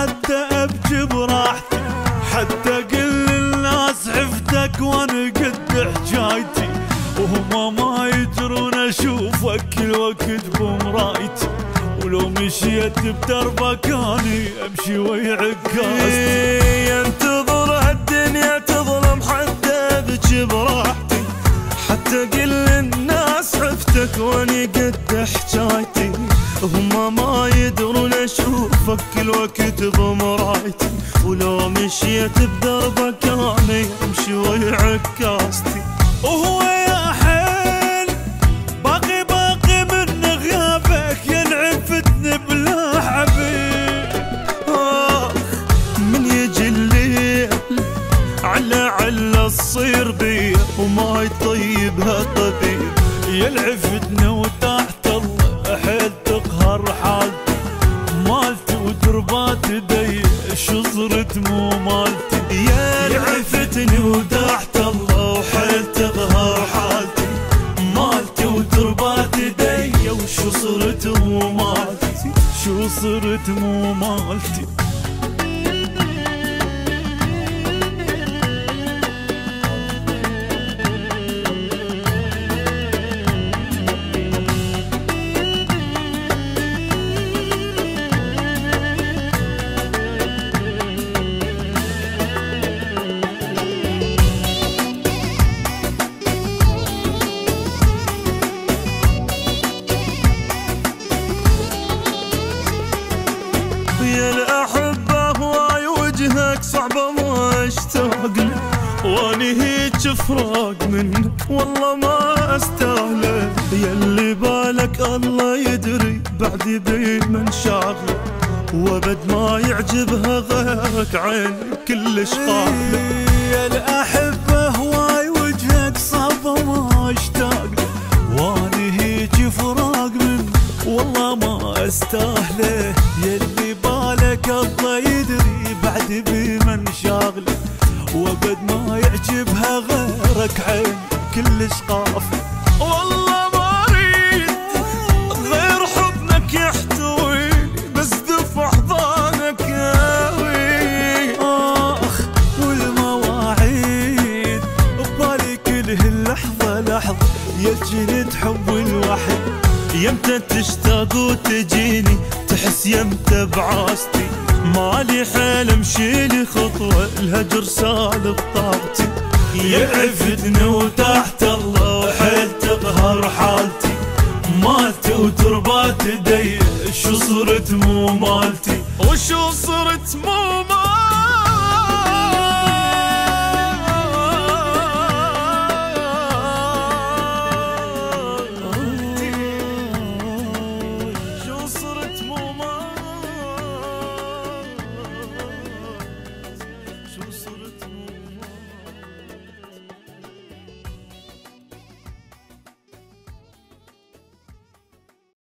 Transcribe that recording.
يعجب راحتي حتى كل الناس عفتك وأنا قد حجايتي. وهم ما يدرون أشوفك كل وقت بمرايتي. ولو مشيت بدربك اني أمشي ويعكاستي ينتظر الدنيا تظلم حتى بك براحتي. حتى كل الناس عفتك واني قد حجايتي. هم ما يدرون اشوفك كل وقت بمرايتي ولو مشيت بدربك اني امشي ويعكاستي وهو يا حيل باقي باقي من غيابك ينعفتني بلا حبيب. آه من يجي الليل على على الصير بي وما يطيبها طبيب. وتحت الله شزرت مو مالتي. يا لعفتني ودحت الله وحيل تظهر حالتي. مالتي وتربات دي وشو صرت مو مالتي. شو صرت مو مالتي. صعبة ما اشتاق له واني هيك فراق منك. والله ما أستاهلة. يا اللي بالك الله يدري. بعدي بمن شاغلة. وأبد ما يعجبها غيرك عين كلش قابلة. يا الأحبة هواي وجهك صعبة ما اشتاق واني هيك فراق من والله ما أستاهلة. يلي بالك الله يدري. بعد بمن شاغله وابد ما يعجبها غيرك عين كلش قافله والله ما أريد غير حضنك يحتويني بس دفع احضانك ياوي آخ والمواعيد ببالي كل هاللحظة لحظة يا جنت حب الوحيد. يمتى تشتاق وتجيني تحس يمتى بعاستي. مالي حيل امشي لي خطوة الهجر سالب طاقتي يعفتني وتحت الله وحيل تقهر حالتي. مالتي وتربات دي شو صرت مو مالتي. وشو صرت مو